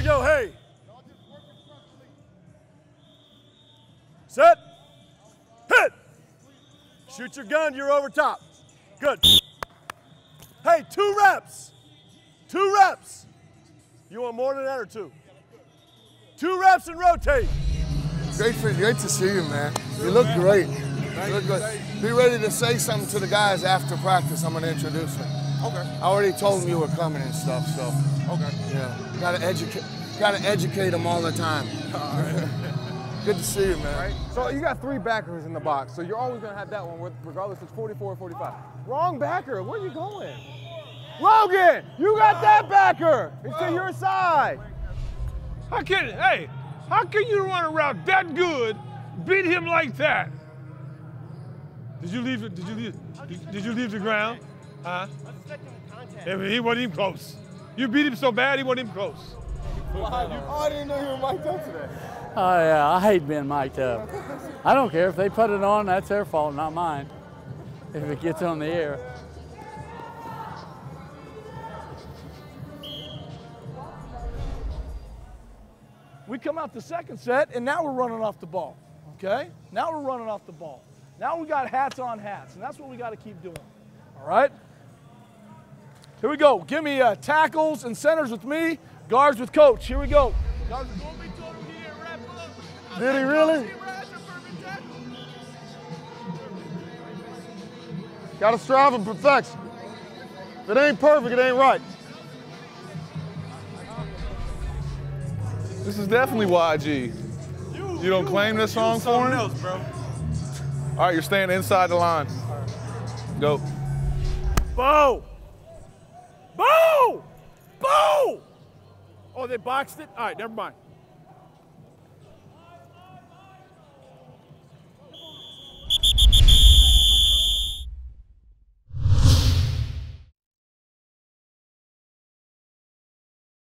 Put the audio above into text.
we go. Hey. Set. Hit. Shoot your gun. You're over top. Good. Hey, two reps. Two reps. You want more than that or two? Two reps and rotate. Great, for, great to see you, man. You look great. You look good. Be ready to say something to the guys after practice. I'm going to introduce them. Okay. I already told them you were coming and stuff, so. Okay. Yeah. Got to educate. Got to educate them all the time. All right. Good to see you, man. Right. So you got three backers in the box, so you're always gonna have that one, regardless if it's 44 or 45. Wrong backer. Where are you going? Logan, you got that backer. It's to your side. How can hey? How can you run a route that good, beat him like that? Did you leave? it? Did you leave? Did, did you leave the ground? Huh? Yeah, but he wasn't even close. You beat him so bad, he wasn't even close. Oh, I didn't know you were mic'd up today. Oh yeah, I hate being mic'd up. I don't care if they put it on. That's their fault, not mine. If it gets on the air. We come out the second set, and now we're running off the ball. Okay? Now we're running off the ball. Now we got hats on hats, and that's what we got to keep doing. All right? Here we go. Give me uh, tackles and centers with me, guards with coach. Here we go. Did he really? Got to strive for perfection. If it ain't perfect, it ain't right. This is definitely YG. You don't claim this song for him? else, bro. All right, you're staying inside the line. Go. Bo! Bo! Bo! Oh, they boxed it? All right, never mind.